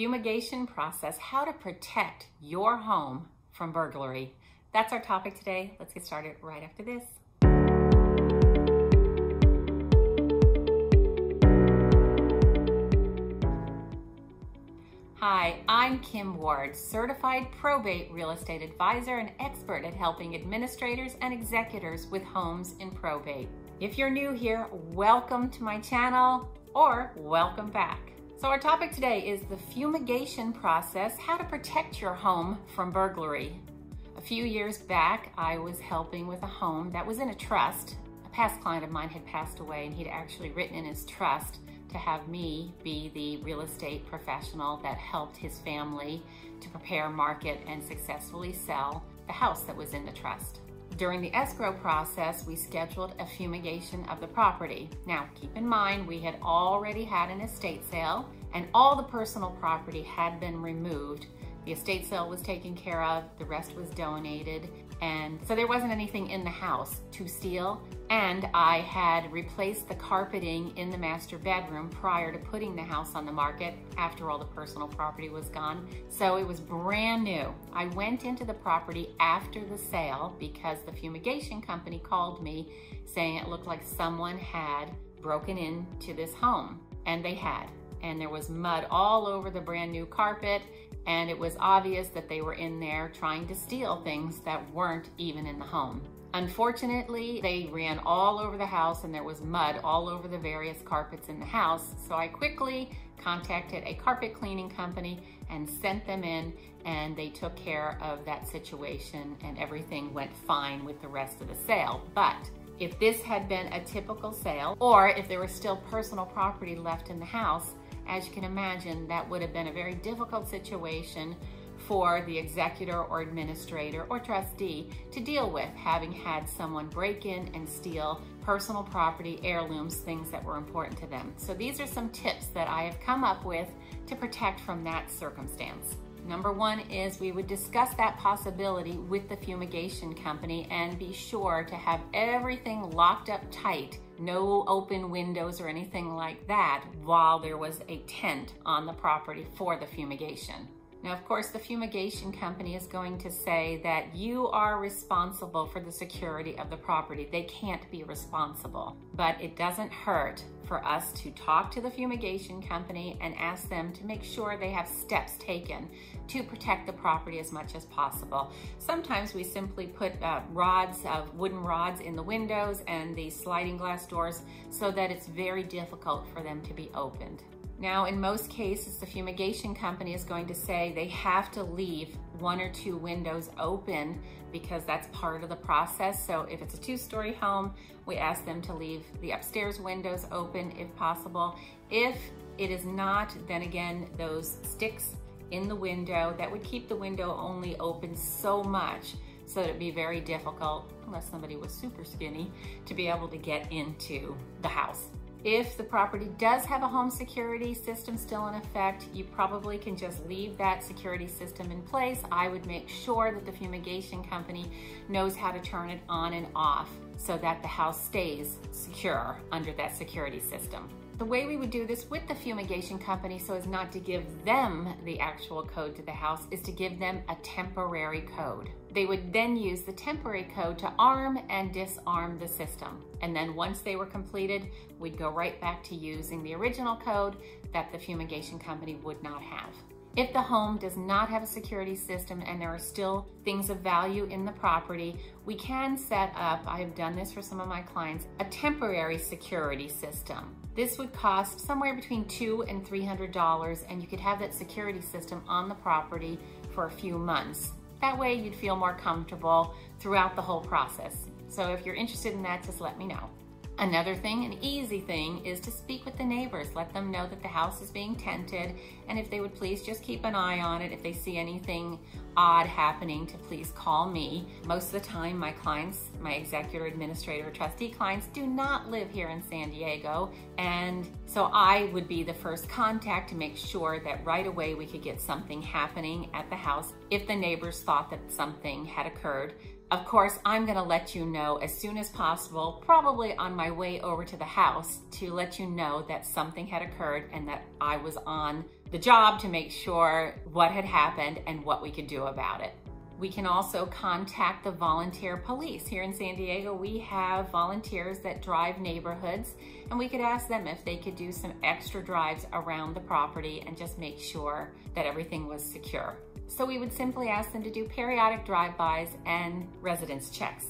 fumigation process, how to protect your home from burglary. That's our topic today. Let's get started right after this. Hi, I'm Kim Ward, certified probate real estate advisor and expert at helping administrators and executors with homes in probate. If you're new here, welcome to my channel or welcome back. So our topic today is the fumigation process, how to protect your home from burglary. A few years back, I was helping with a home that was in a trust. A past client of mine had passed away and he'd actually written in his trust to have me be the real estate professional that helped his family to prepare, market, and successfully sell the house that was in the trust. During the escrow process, we scheduled a fumigation of the property. Now, keep in mind, we had already had an estate sale and all the personal property had been removed. The estate sale was taken care of, the rest was donated, and so there wasn't anything in the house to steal. And I had replaced the carpeting in the master bedroom prior to putting the house on the market after all the personal property was gone. So it was brand new. I went into the property after the sale because the fumigation company called me saying it looked like someone had broken into this home and they had and there was mud all over the brand new carpet and it was obvious that they were in there trying to steal things that weren't even in the home. Unfortunately, they ran all over the house and there was mud all over the various carpets in the house. So I quickly contacted a carpet cleaning company and sent them in and they took care of that situation and everything went fine with the rest of the sale. But if this had been a typical sale or if there was still personal property left in the house, as you can imagine, that would have been a very difficult situation for the executor or administrator or trustee to deal with, having had someone break in and steal personal property, heirlooms, things that were important to them. So these are some tips that I have come up with to protect from that circumstance. Number one is we would discuss that possibility with the fumigation company and be sure to have everything locked up tight, no open windows or anything like that while there was a tent on the property for the fumigation. Now, of course, the fumigation company is going to say that you are responsible for the security of the property. They can't be responsible, but it doesn't hurt for us to talk to the fumigation company and ask them to make sure they have steps taken to protect the property as much as possible. Sometimes we simply put uh, rods of wooden rods in the windows and the sliding glass doors so that it's very difficult for them to be opened. Now, in most cases, the fumigation company is going to say they have to leave one or two windows open because that's part of the process. So if it's a two-story home, we ask them to leave the upstairs windows open if possible. If it is not, then again, those sticks in the window, that would keep the window only open so much so it'd be very difficult, unless somebody was super skinny, to be able to get into the house. If the property does have a home security system still in effect, you probably can just leave that security system in place. I would make sure that the fumigation company knows how to turn it on and off so that the house stays secure under that security system. The way we would do this with the fumigation company so as not to give them the actual code to the house is to give them a temporary code. They would then use the temporary code to arm and disarm the system. And then once they were completed, we'd go right back to using the original code that the fumigation company would not have. If the home does not have a security system and there are still things of value in the property, we can set up, I have done this for some of my clients, a temporary security system. This would cost somewhere between two and $300 and you could have that security system on the property for a few months. That way you'd feel more comfortable throughout the whole process. So if you're interested in that, just let me know. Another thing, an easy thing, is to speak with the neighbors. Let them know that the house is being tented and if they would please just keep an eye on it. If they see anything odd happening to please call me. Most of the time my clients, my executor, administrator, trustee clients do not live here in San Diego and so I would be the first contact to make sure that right away we could get something happening at the house if the neighbors thought that something had occurred of course, I'm gonna let you know as soon as possible, probably on my way over to the house to let you know that something had occurred and that I was on the job to make sure what had happened and what we could do about it. We can also contact the volunteer police. Here in San Diego, we have volunteers that drive neighborhoods, and we could ask them if they could do some extra drives around the property and just make sure that everything was secure. So we would simply ask them to do periodic drive-bys and residence checks.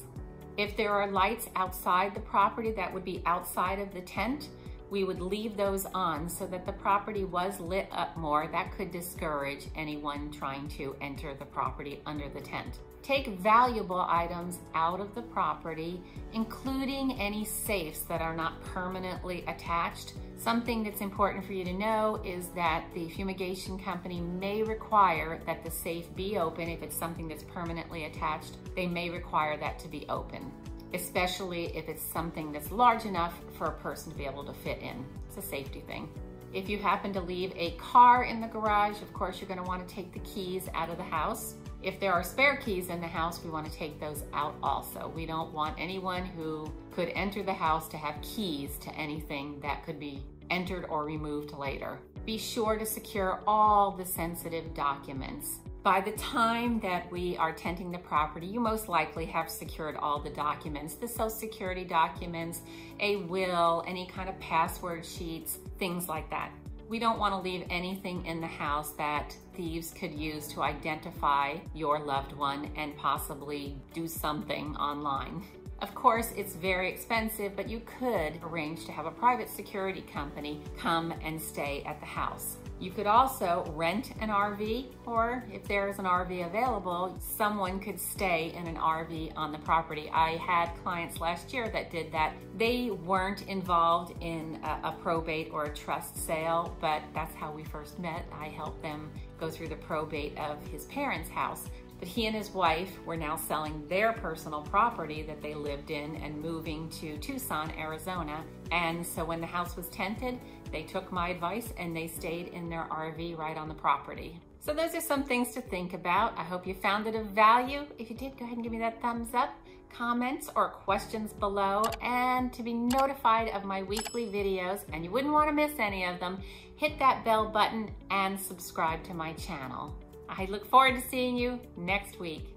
If there are lights outside the property that would be outside of the tent, we would leave those on so that the property was lit up more. That could discourage anyone trying to enter the property under the tent. Take valuable items out of the property, including any safes that are not permanently attached. Something that's important for you to know is that the fumigation company may require that the safe be open. If it's something that's permanently attached, they may require that to be open especially if it's something that's large enough for a person to be able to fit in. It's a safety thing. If you happen to leave a car in the garage, of course, you're gonna to want to take the keys out of the house. If there are spare keys in the house, we wanna take those out also. We don't want anyone who could enter the house to have keys to anything that could be entered or removed later. Be sure to secure all the sensitive documents. By the time that we are tenting the property, you most likely have secured all the documents, the social security documents, a will, any kind of password sheets, things like that. We don't want to leave anything in the house that thieves could use to identify your loved one and possibly do something online. Of course, it's very expensive, but you could arrange to have a private security company come and stay at the house. You could also rent an RV, or if there is an RV available, someone could stay in an RV on the property. I had clients last year that did that. They weren't involved in a, a probate or a trust sale, but that's how we first met. I helped them go through the probate of his parents' house. But he and his wife were now selling their personal property that they lived in and moving to Tucson, Arizona. And so when the house was tented, they took my advice and they stayed in their RV right on the property. So those are some things to think about. I hope you found it of value. If you did, go ahead and give me that thumbs up, comments or questions below. And to be notified of my weekly videos, and you wouldn't want to miss any of them, hit that bell button and subscribe to my channel. I look forward to seeing you next week.